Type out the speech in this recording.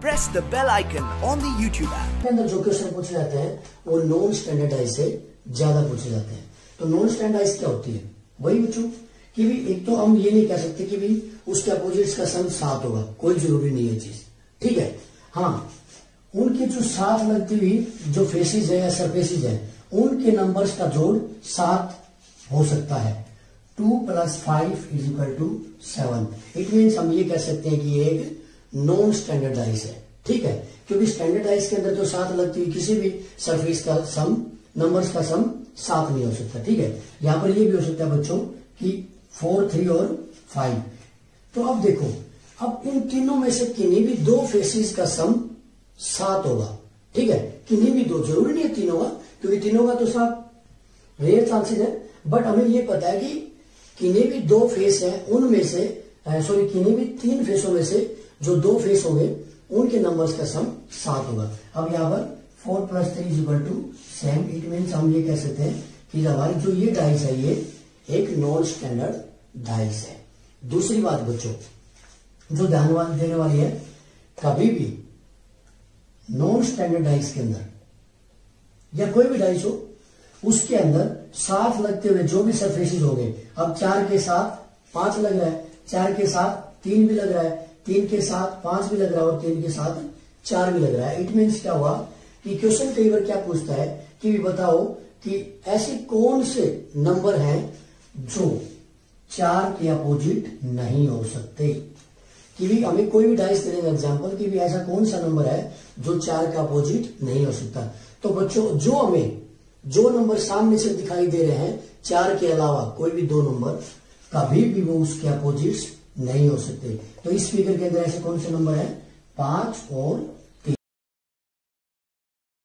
press the bell icon on the YouTube app. अंदर जो question पूछे जाते हैं, वो नॉन स्टैंडर्डाइज से ज़्यादा पूछे जाते हैं। तो नॉन स्टैंडर्डाइज क्या होती है? वही बच्चों कि भी एक तो हम ये नहीं कह सकते कि भी उसके अपोजिट्स का सम सात होगा। कोई ज़रूरी नहीं है चीज़। ठीक है? हाँ उनकी जो साथ लगती हुई जो फेसिस है या सरफेसिस है, उनके नंबर्स का जोड़ सात हो सकता है। Two plus five is equal to seven it means हम ये कह सकते हैं कि एक नॉन स्टैंडर्डाइज है। ठीक है? क्योंकि स्टैंडर्डाइज के अंदर जो साथ लगती हुई किसी भी सरफेस का सम नंबर्स का सम सात नहीं हो सकता, ठीक है? यहाँ पर ये भी हो सकता है बच्चों कि फोर थ्री और फाइव तो अब देखो, अब इन तीनों में से किन्हीं भी दो फेसिस का सम सात होगा, ठीक है? किन्हीं भी दो, ज़रूरी नहीं है तीनों का, क्योंकि तीनों का तो सात रेयर चांसेस है। बट हमें ये पता है कि किन्हीं भी दो फेस है, उनमें से सॉरी किन्हीं भी तीन फेसों में से जो दो फेस होंगे, उनके नंबर्स का सम सात होगा। अब यहाँ पर four plus three is equal to same it means हम ये कह सकते हैं कि हमारी जो ये डाइस है, ये एक नॉन स्टैंडर्ड डाइस है। दूसरी बात बच्चों, जो ध्यान देने वाली है, कभी भी नॉन स्टैंडर्ड डाइस के अंदर, या कोई भी डाइस हो, उसके अंदर साथ लगते हुए जो भी सरफेसिस हो गए अब चार के साथ पाँच लग रहा है, चार के साथ तीन भी लग रहा है तीन के साथ पाँच भी लग रहा है और तीन के साथ चार भी लग रहा है। इट मीन्स क्या हुआ? कि क्वेश्चन कई बार क्या पूछता है? कि बताओ कि ऐसे कौन से नंबर हैं जो चार के अपोजिट नहीं हो सकते? कि भी हमें कोई भी डाइस देने का एग्ज़ाम्पल कि भी ऐसा कौन सा नंबर है जो चार का अपोजिट नहीं हो सकता? तो बच्चों, जो हमें, जो नंबर सामने से दिखाई दे रहे हैं, चार के अलावा कोई भी दो नंबर कभी भी वो उसके अपोजिट नहीं हो सकते। तो इस फिगर के अंदर ऐसे कौन से नंबर है? पाँच और